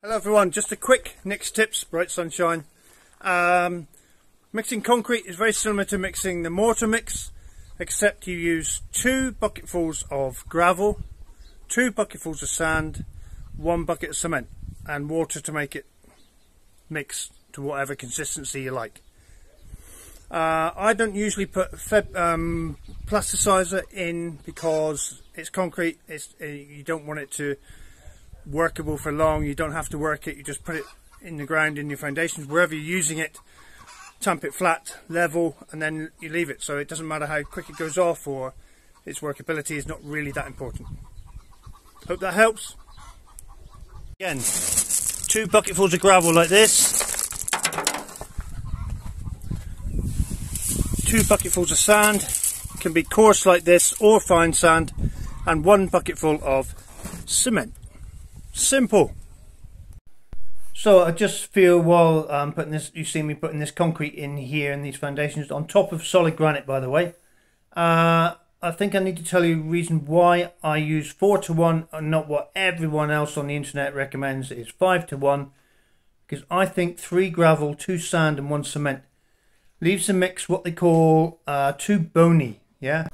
Hello everyone, just a quick Nick's Tips, Bright Sunshine. Um, mixing concrete is very similar to mixing the mortar mix, except you use two bucketfuls of gravel, two bucketfuls of sand, one bucket of cement, and water to make it mix to whatever consistency you like. Uh, I don't usually put um, plasticizer in because it's concrete, it's, uh, you don't want it to workable for long. You don't have to work it. You just put it in the ground in your foundations, wherever you're using it. Tamp it flat, level, and then you leave it. So it doesn't matter how quick it goes off or its workability is not really that important. Hope that helps. Again, two bucketfuls of gravel like this. Two bucketfuls of sand. can be coarse like this or fine sand. And one bucketful of cement. Simple. So I just feel while um, putting this, you see me putting this concrete in here and these foundations on top of solid granite, by the way. Uh, I think I need to tell you a reason why I use 4 to 1 and not what everyone else on the internet recommends is 5 to 1. Because I think 3 gravel, 2 sand and 1 cement leaves the mix what they call uh, too bony. Yeah.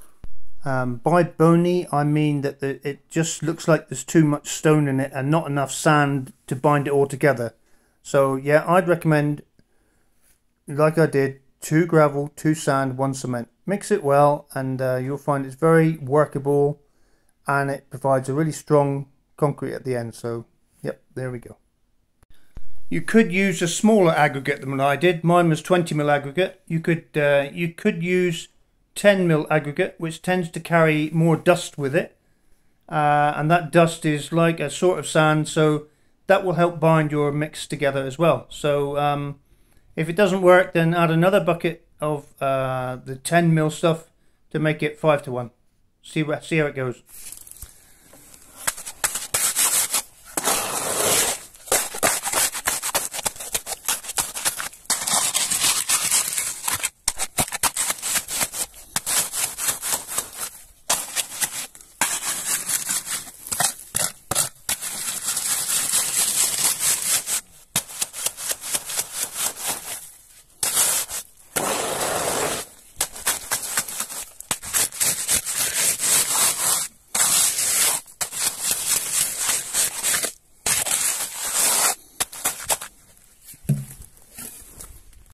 Um, by bony, I mean that the, it just looks like there's too much stone in it and not enough sand to bind it all together. So yeah, I'd recommend, like I did, two gravel, two sand, one cement. Mix it well and uh, you'll find it's very workable and it provides a really strong concrete at the end. So yep, there we go. You could use a smaller aggregate than what I did. Mine was 20 mil aggregate. You could uh, you could use 10 mil aggregate, which tends to carry more dust with it. Uh, and that dust is like a sort of sand, so that will help bind your mix together as well. So um, if it doesn't work, then add another bucket of uh, the 10 mil stuff to make it 5 to 1. See, see how it goes.